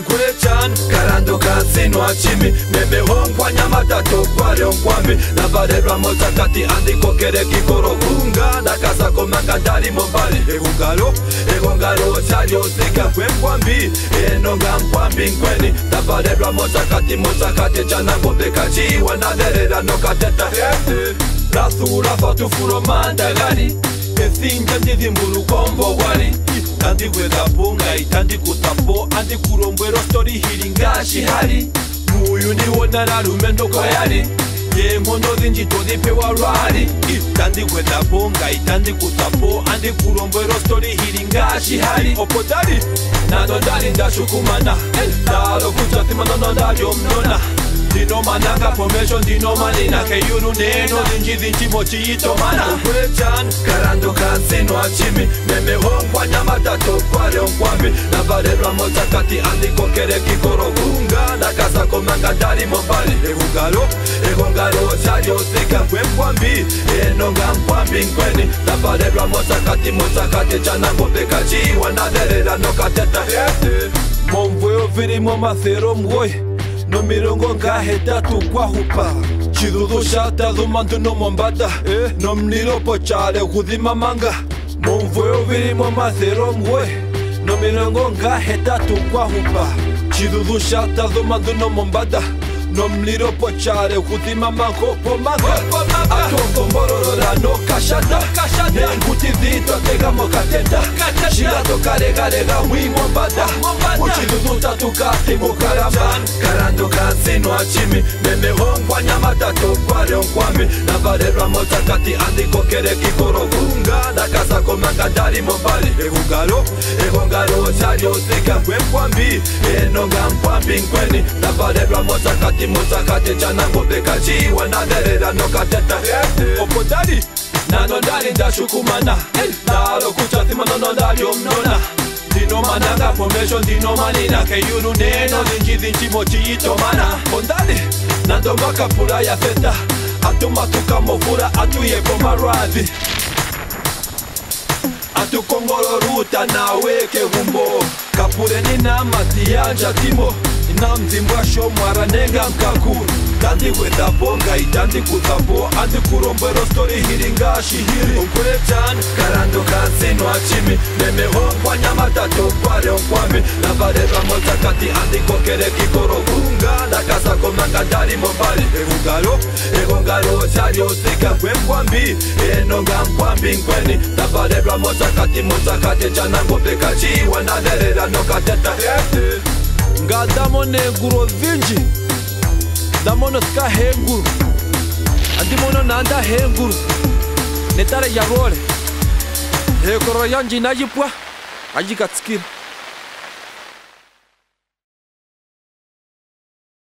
ukure chan karando kazinwa chimi memehongwa nyamatato kwariongwami nabarerwamotakati andikokere kikorokunga dakazakomakadali mombali egungalo egongalo chariosika kwengwambi enonga mpwambi nkweni nabarerwa mosakati mosakate chanangombeka chiwa naderera nokateta rasulafatufuro mandagani esinja ndizimbulukombo wali nandigweza ndaita ndikutambo andikurombwero stori hiri ngazvihari uyu ndiona rarume ndokayari yemondo zinji todipewa rwari tandikwedzapo ngaita ndikutapo andikurombwero stori hiri ngazvihari opo dari nado ndari ndashukumana daro kuzvatimanana ndaryo mnona ndinomananga pomesho ndinomanina keyuru neno zinji zinji mochiitomana sinwa chimi nemihongwa nyamatato kware nkwami na valelwa mozakati andikokele kikorogunga na kazakomanga dali mobali ehungalo ehungalo osaliosika kwe nkwambi enonga nkwambi nkweni na valelwa mozakati mozakati canangombekaciwa na lelela nokateta ete momvuyo vili momathero mgoi nomilongo ngahetatu kwahupa chidudushata dumantu nomombata nomniropochale kudima manga momvoyovirimo macero mgwe nomirongo ngahetatu kwahupa chidudushata dumantu nomombata nomniropochale kudima mango pomangaatokomororano kashata nenkuti dito tegamokateta shilato karegarega mwimombata uchiri mutatuka imukaravan karandukatsinwa chimi memehongwa nyamatatu kwareongwami navarerwamo takati andikokereki korokunga dakasakomanga dari mombali ekugaro ekongaro chariosika kwemkwambi enonga mkwambi nkweni navarerwamo takati mutakati chanangobeka chiwa naverera nokateta opodari nano ndari ndashukumana ndaro kuchatimanono ndariomnona ndinomananga pomesho ndinomanina keyunu neno linjidhinjimo ciyitomana kondali nandomakapura ya feta atumatukamofura atuyepo marwadhi atukongororuta naweke humbo kapure nina matiyanja timo ina mzimbwasho mwaranenga mkakuru ndandikwedzapo ngaitandikudzapo andikurombero stori hiri ngashihiri ukure chan karando kansinwa chimi nemeho kwanyamatato kwario kwami nabarevamo dzakati andikokere kikoro kunga ndakasakomanga ndari mobari ehungaro ehungaro chario sika kwekwambi enonga mkwambi nkweni ndabarevamo dzakati mudzakate chanangopeka chiwanaderera nokateta ngadamo neguro vinji damono twahenguru andi mono nanda henguru netare yavole hekoro yanje nayipwa ajikatsikira